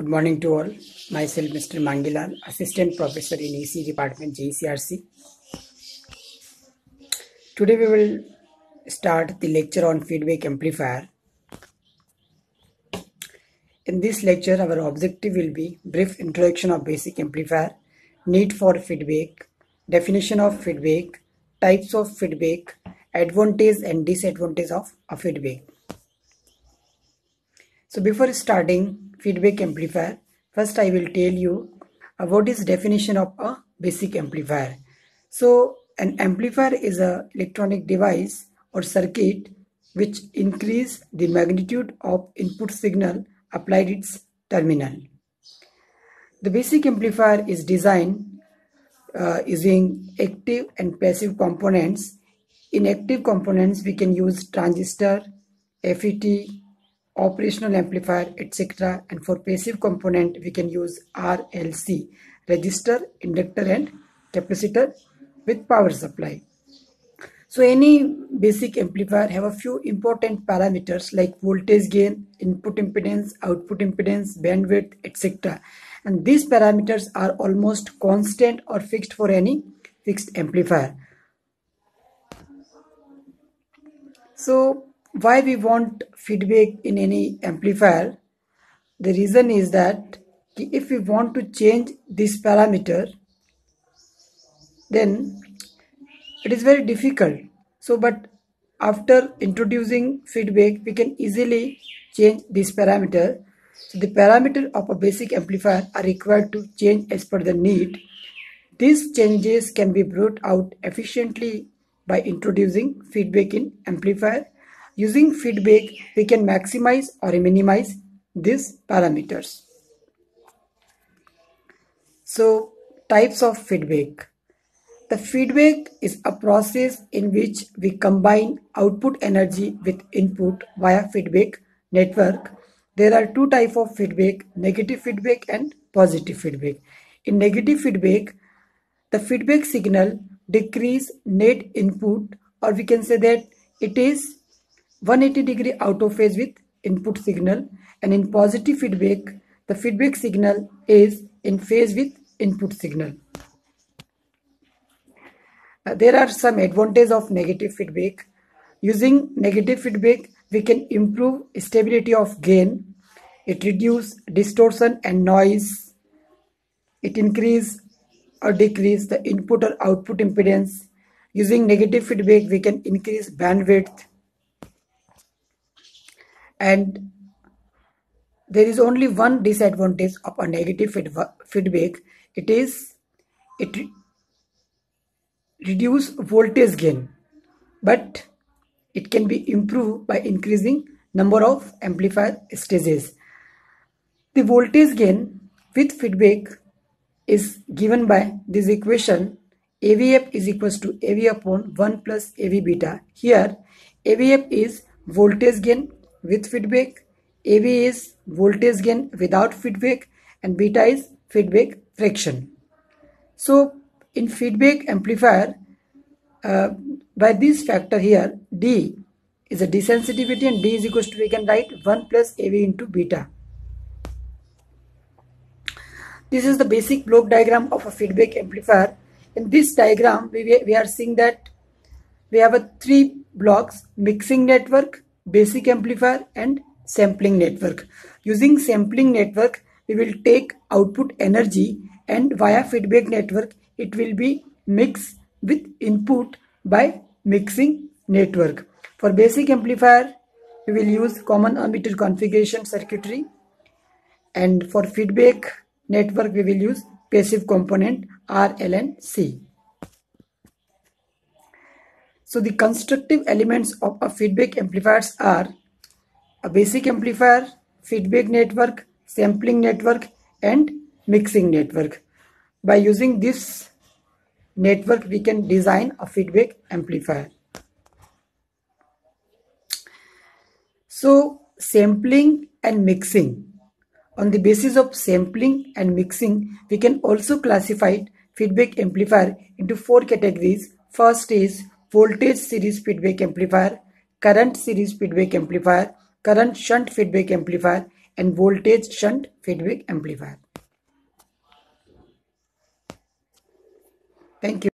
Good morning to all. Myself, Mr. Mangilal, Assistant Professor in EC Department, JCRC. Today we will start the lecture on feedback amplifier. In this lecture, our objective will be brief introduction of basic amplifier, need for feedback, definition of feedback, types of feedback, advantage and disadvantage of a feedback. So before starting feedback amplifier, first I will tell you uh, what is definition of a basic amplifier. So an amplifier is a electronic device or circuit which increase the magnitude of input signal applied its terminal. The basic amplifier is designed uh, using active and passive components. In active components, we can use transistor, FET, operational amplifier, etc. And for passive component, we can use RLC, resistor, inductor and capacitor with power supply. So any basic amplifier have a few important parameters like voltage gain, input impedance, output impedance, bandwidth, etc. And these parameters are almost constant or fixed for any fixed amplifier. So why we want feedback in any amplifier? The reason is that if we want to change this parameter, then it is very difficult. So, but after introducing feedback, we can easily change this parameter. So, the parameter of a basic amplifier are required to change as per the need. These changes can be brought out efficiently by introducing feedback in amplifier Using feedback, we can maximize or minimize these parameters. So, types of feedback. The feedback is a process in which we combine output energy with input via feedback network. There are two types of feedback, negative feedback and positive feedback. In negative feedback, the feedback signal decrease net input or we can say that it is 180 degree out of phase with input signal and in positive feedback the feedback signal is in phase with input signal. Uh, there are some advantages of negative feedback. Using negative feedback we can improve stability of gain. It reduce distortion and noise. It increase or decrease the input or output impedance. Using negative feedback we can increase bandwidth and there is only one disadvantage of a negative feedback. It is it reduce voltage gain but it can be improved by increasing number of amplifier stages. The voltage gain with feedback is given by this equation. AVF is equals to AV upon 1 plus AV beta. Here AVF is voltage gain with feedback, AV is voltage gain without feedback and beta is feedback fraction. So in feedback amplifier, uh, by this factor here, D is a desensitivity and D is equals to we can write 1 plus AV into beta. This is the basic block diagram of a feedback amplifier. In this diagram, we, we are seeing that we have a three blocks, mixing network, basic amplifier and sampling network. Using sampling network, we will take output energy and via feedback network, it will be mixed with input by mixing network. For basic amplifier, we will use common emitter configuration circuitry and for feedback network, we will use passive component R, L and C. So the constructive elements of a feedback amplifiers are a basic amplifier, feedback network, sampling network and mixing network. By using this network we can design a feedback amplifier. So sampling and mixing. On the basis of sampling and mixing we can also classify feedback amplifier into four categories. First is voltage series feedback amplifier current series feedback amplifier current shunt feedback amplifier and voltage shunt feedback amplifier thank you